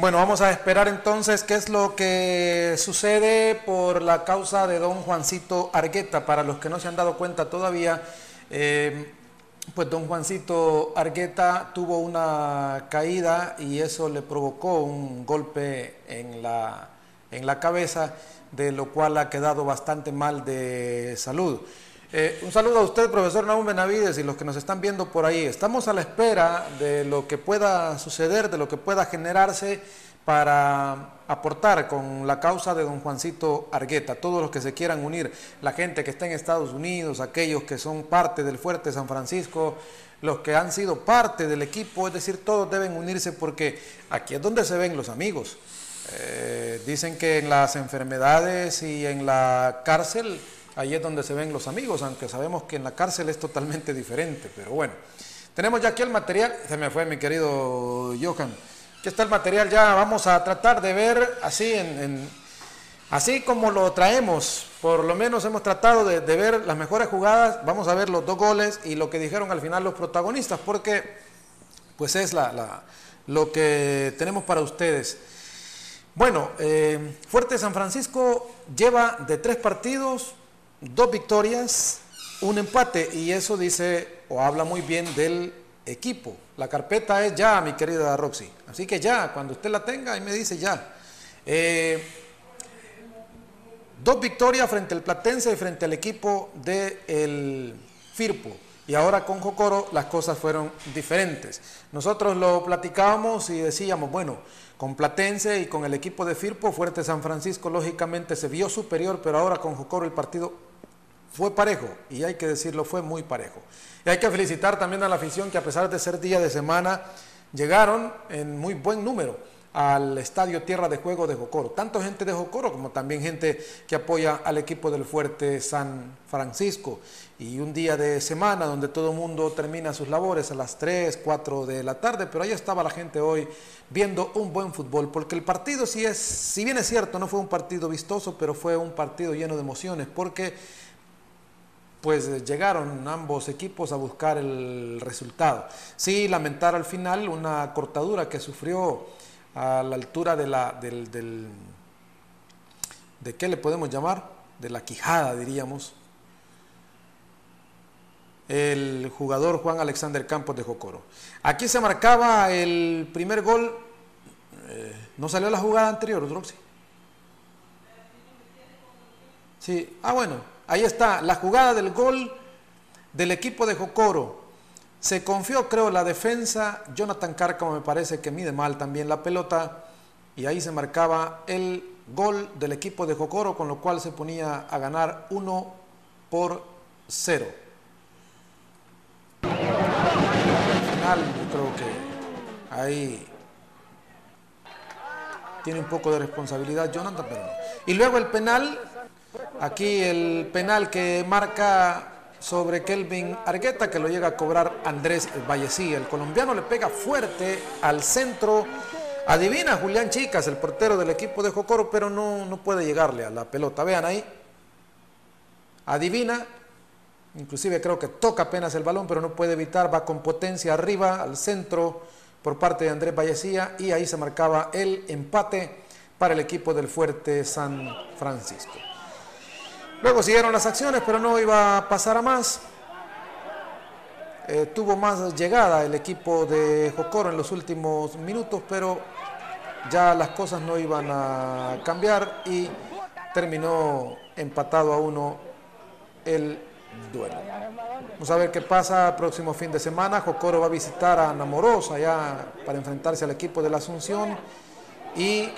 Bueno, vamos a esperar entonces qué es lo que sucede por la causa de don Juancito Argueta. Para los que no se han dado cuenta todavía, eh, pues don Juancito Argueta tuvo una caída y eso le provocó un golpe en la, en la cabeza, de lo cual ha quedado bastante mal de salud. Eh, un saludo a usted, profesor Naum Benavides, y los que nos están viendo por ahí. Estamos a la espera de lo que pueda suceder, de lo que pueda generarse para aportar con la causa de don Juancito Argueta, todos los que se quieran unir, la gente que está en Estados Unidos, aquellos que son parte del Fuerte San Francisco, los que han sido parte del equipo, es decir, todos deben unirse porque aquí es donde se ven los amigos. Eh, dicen que en las enfermedades y en la cárcel ahí es donde se ven los amigos, aunque sabemos que en la cárcel es totalmente diferente, pero bueno. Tenemos ya aquí el material, se me fue mi querido Johan, aquí está el material ya, vamos a tratar de ver así en, así como lo traemos, por lo menos hemos tratado de, ver las mejores jugadas, vamos a ver los dos goles y lo que dijeron al final los protagonistas, porque pues es la, lo que tenemos para ustedes. Bueno, eh, Fuerte San Francisco lleva de tres partidos, dos victorias, un empate y eso dice o habla muy bien del equipo. La carpeta es ya, mi querida Roxy. Así que ya, cuando usted la tenga, ahí me dice ya. Eh, dos victorias frente al Platense y frente al equipo del Firpo. Y ahora con Jocoro las cosas fueron diferentes. Nosotros lo platicábamos y decíamos, bueno, con Platense y con el equipo de Firpo, Fuerte San Francisco lógicamente se vio superior, pero ahora con Jocoro el partido fue parejo, y hay que decirlo, fue muy parejo. Y hay que felicitar también a la afición que a pesar de ser día de semana, llegaron en muy buen número al Estadio Tierra de Juego de Jocoro. Tanto gente de Jocoro como también gente que apoya al equipo del Fuerte San Francisco. Y un día de semana donde todo el mundo termina sus labores a las 3, 4 de la tarde, pero ahí estaba la gente hoy viendo un buen fútbol, porque el partido si es, si bien es cierto, no fue un partido vistoso, pero fue un partido lleno de emociones, porque pues eh, llegaron ambos equipos a buscar el resultado. Sí, lamentar al final una cortadura que sufrió a la altura de la, del, del, ¿de qué le podemos llamar? De la quijada, diríamos. El jugador Juan Alexander Campos de Jocoro. Aquí se marcaba el primer gol. Eh, ¿No salió la jugada anterior, Roxy? Sí, ah, bueno, Ahí está, la jugada del gol del equipo de Jocoro. Se confió, creo, la defensa. Jonathan Cárcamo me parece que mide mal también la pelota. Y ahí se marcaba el gol del equipo de Jocoro, con lo cual se ponía a ganar 1 por 0. Al final, yo creo que ahí tiene un poco de responsabilidad Jonathan, pero. Y luego el penal Aquí el penal que marca sobre Kelvin Argueta, que lo llega a cobrar Andrés Vallecí. El colombiano le pega fuerte al centro. Adivina Julián Chicas, el portero del equipo de Jocoro, pero no, no puede llegarle a la pelota. Vean ahí. Adivina. Inclusive creo que toca apenas el balón, pero no puede evitar. Va con potencia arriba al centro por parte de Andrés Vallecía y ahí se marcaba el empate para el equipo del Fuerte San Francisco. Luego siguieron las acciones, pero no iba a pasar a más. Eh, tuvo más llegada el equipo de Jocoro en los últimos minutos, pero ya las cosas no iban a cambiar y terminó empatado a uno el duelo. Vamos a ver qué pasa el próximo fin de semana. Jocoro va a visitar a Namorosa ya para enfrentarse al equipo de la Asunción y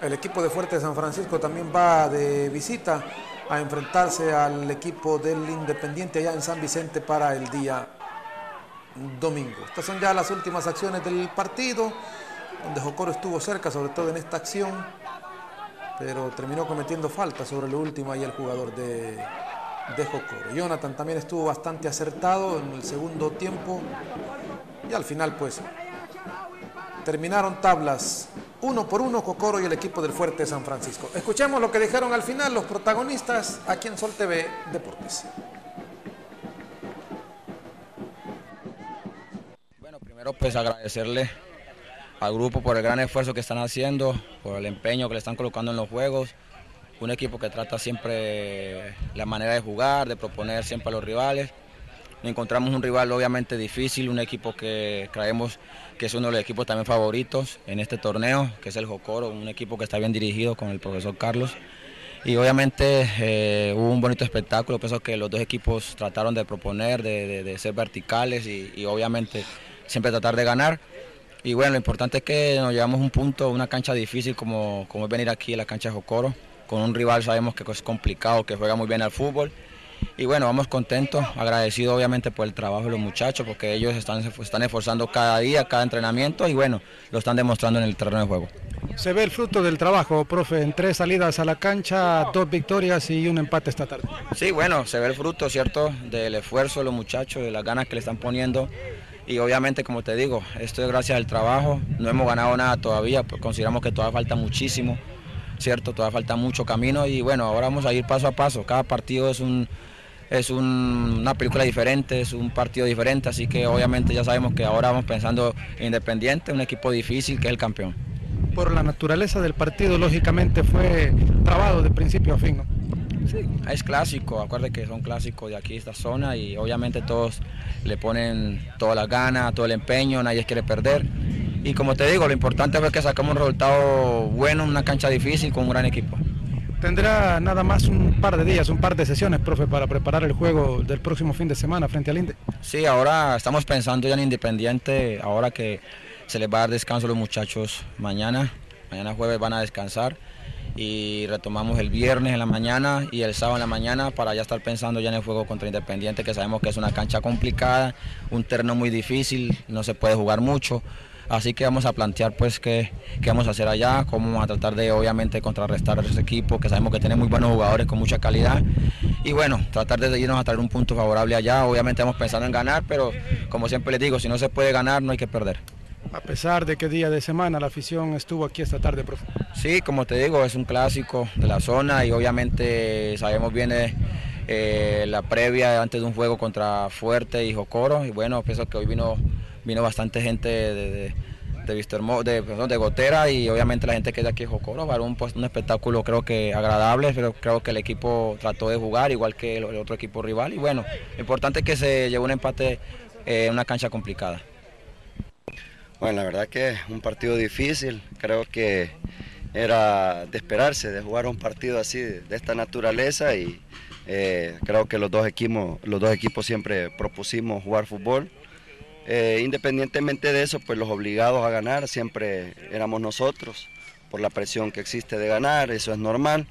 el equipo de Fuerte de San Francisco también va de visita a enfrentarse al equipo del Independiente allá en San Vicente para el día domingo. Estas son ya las últimas acciones del partido, donde Jocoro estuvo cerca, sobre todo en esta acción, pero terminó cometiendo falta sobre lo último ahí el jugador de, de Jocoro. Jonathan también estuvo bastante acertado en el segundo tiempo y al final pues terminaron tablas uno por uno Cocoro y el equipo del Fuerte San Francisco. Escuchemos lo que dijeron al final los protagonistas aquí en Sol TV Deportes. Bueno, primero pues agradecerle al grupo por el gran esfuerzo que están haciendo, por el empeño que le están colocando en los juegos. Un equipo que trata siempre la manera de jugar, de proponer siempre a los rivales encontramos un rival obviamente difícil, un equipo que creemos que es uno de los equipos también favoritos en este torneo, que es el Jocoro, un equipo que está bien dirigido con el profesor Carlos. Y obviamente eh, hubo un bonito espectáculo, pienso que los dos equipos trataron de proponer, de, ser verticales y, obviamente siempre tratar de ganar. Y bueno, lo importante es que nos llevamos un punto, una cancha difícil como, como es venir aquí a la cancha de Jocoro, con un rival sabemos que es complicado, que juega muy bien al fútbol y bueno, vamos contentos, agradecidos obviamente por el trabajo de los muchachos, porque ellos están, están esforzando cada día, cada entrenamiento y bueno, lo están demostrando en el terreno de juego. Se ve el fruto del trabajo, profe, en tres salidas a la cancha, dos victorias y un empate esta tarde. Sí, bueno, se ve el fruto, ¿cierto?, del esfuerzo de los muchachos, de las ganas que le están poniendo. Y obviamente, como te digo, esto es gracias al trabajo, no hemos ganado nada todavía, pues consideramos que todavía falta muchísimo ¿cierto? Todavía falta mucho camino y bueno, ahora vamos a ir paso a paso. Cada partido es un es una película diferente, es un partido diferente, así que obviamente ya sabemos que ahora vamos pensando Independiente, un equipo difícil que es el campeón. Por la naturaleza del partido, lógicamente fue trabado de principio a fin, ¿no? Sí, es clásico, acuérdense que son clásicos de aquí, esta zona, y obviamente todos le ponen toda la gana, todo el empeño, nadie quiere perder y como te digo, lo importante es que sacamos un resultado bueno en una cancha difícil con un gran equipo. Tendrá nada más un par de días, un par de sesiones, profe, para preparar el juego del próximo fin de semana frente al Inde. Sí, ahora estamos pensando ya en Independiente, ahora que se les va a dar descanso a los muchachos mañana, mañana jueves van a descansar y retomamos el viernes en la mañana y el sábado en la mañana para ya estar pensando ya en el juego contra Independiente, que sabemos que es una cancha complicada, un terreno muy difícil, no se puede jugar mucho, Así que vamos a plantear pues qué, qué vamos a hacer allá, cómo vamos a tratar de obviamente contrarrestar a esos equipos que sabemos que tienen muy buenos jugadores con mucha calidad. Y bueno, tratar de irnos a traer un punto favorable allá. Obviamente vamos pensando en ganar, pero como siempre les digo, si no se puede ganar no hay que perder. A pesar de qué día de semana la afición estuvo aquí esta tarde, profe. Sí, como te digo, es un clásico de la zona y obviamente sabemos bien eh, eh, la previa antes de un juego contra Fuerte y Jocoro. Y bueno, pienso que hoy vino vino bastante gente de, de, de de, de Gotera y obviamente la gente que es de aquí de Jocoro, para un, pues, un espectáculo creo que agradable, pero creo que el equipo trató de jugar igual que el, otro equipo rival y bueno, lo importante es que se llevó un empate eh, en una cancha complicada. Bueno, la verdad que es un partido difícil, creo que era de esperarse, de jugar un partido así de esta naturaleza y eh, creo que los dos equipos, los dos equipos siempre propusimos jugar fútbol. Eh, independientemente de eso, pues los obligados a ganar siempre éramos nosotros, por la presión que existe de ganar, eso es normal.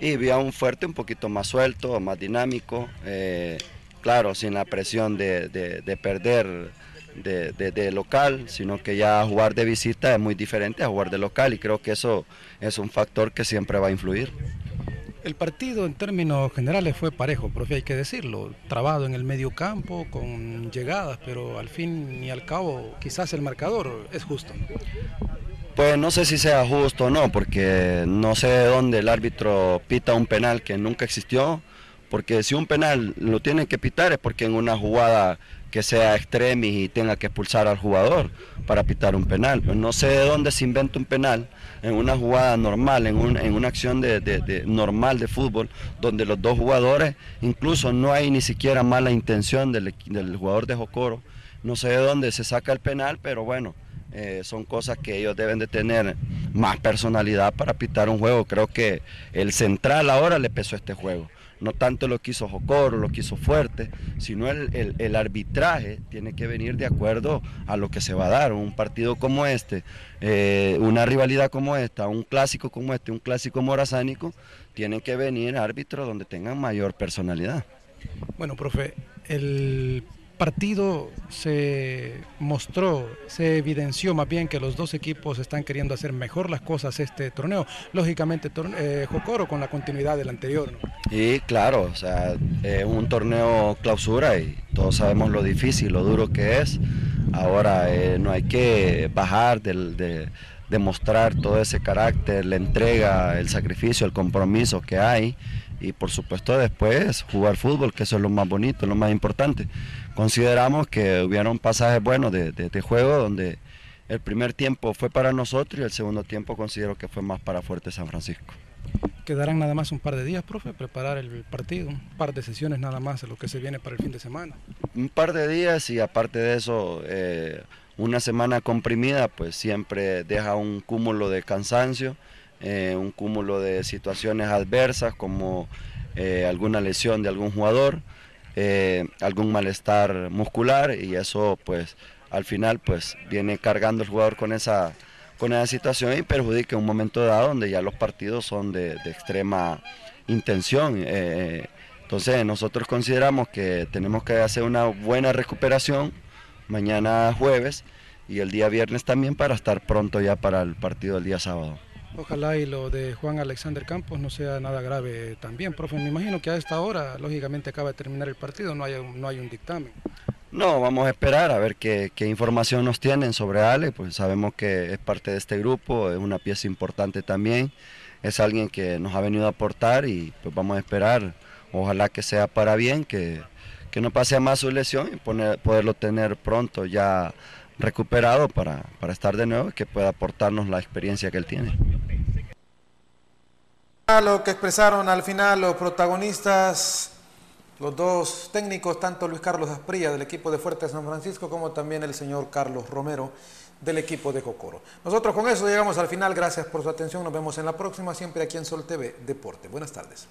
Y había un fuerte un poquito más suelto, más dinámico, eh, claro, sin la presión de, perder de, local, sino que ya jugar de visita es muy diferente a jugar de local y creo que eso es un factor que siempre va a influir. El partido en términos generales fue parejo, profe, hay que decirlo, trabado en el medio campo, con llegadas, pero al fin y al cabo quizás el marcador es justo. Pues no sé si sea justo o no, porque no sé de dónde el árbitro pita un penal que nunca existió, porque si un penal lo tienen que pitar es porque en una jugada que sea extremis y tenga que expulsar al jugador para pitar un penal. Pues no sé de dónde se inventa un penal en una jugada normal, en, un, en una acción de, normal de fútbol, donde los dos jugadores, incluso no hay ni siquiera mala intención del, del jugador de Jocoro, no sé de dónde se saca el penal, pero bueno, eh, son cosas que ellos deben de tener más personalidad para pitar un juego. Creo que el central ahora le pesó este juego no tanto lo que hizo Jocoro, lo que hizo Fuerte, sino el, arbitraje tiene que venir de acuerdo a lo que se va a dar. Un partido como este, eh, una rivalidad como esta, un clásico como este, un clásico morazánico, tienen que venir árbitros donde tengan mayor personalidad. Bueno, profe, el partido se mostró, se evidenció más bien que los dos equipos están queriendo hacer mejor las cosas este torneo. Lógicamente, torne eh, Jocoro con la continuidad del anterior. ¿no? Y claro, o sea, es un torneo clausura y todos sabemos lo difícil, lo duro que es. Ahora eh, no hay que bajar del, de, demostrar todo ese carácter, la entrega, el sacrificio, el compromiso que hay y por supuesto después jugar fútbol, que eso es lo más bonito, lo más importante consideramos que hubieron pasajes buenos de, de, juego donde el primer tiempo fue para nosotros y el segundo tiempo considero que fue más para Fuerte San Francisco. Quedarán nada más un par de días, profe, preparar el partido, un par de sesiones nada más, lo que se viene para el fin de semana. Un par de días y aparte de eso, eh, una semana comprimida, pues siempre deja un cúmulo de cansancio, eh, un cúmulo de situaciones adversas como eh, alguna lesión de algún jugador algún malestar muscular y eso pues al final pues viene cargando el jugador con esa con esa situación y perjudica un momento dado donde ya los partidos son de, extrema intención. Eh, eh, entonces nosotros consideramos que tenemos que hacer una buena recuperación mañana jueves y el día viernes también para estar pronto ya para el partido del día sábado. Ojalá y lo de Juan Alexander Campos no sea nada grave también, profe. Me imagino que a esta hora, lógicamente, acaba de terminar el partido, no hay, no hay un dictamen. No, vamos a esperar a ver qué, información nos tienen sobre Ale, pues sabemos que es parte de este grupo, es una pieza importante también, es alguien que nos ha venido a aportar y pues vamos a esperar, ojalá que sea para bien, que, no pase más su lesión y poderlo tener pronto ya recuperado para, para estar de nuevo y que pueda aportarnos la experiencia que él tiene. Lo que expresaron al final los protagonistas los dos técnicos, tanto Luis Carlos Asprilla del equipo de Fuerte San Francisco como también el señor Carlos Romero del equipo de Cocoro. Nosotros con eso llegamos al final, gracias por su atención, nos vemos en la próxima, siempre aquí en Sol TV Deporte. Buenas tardes.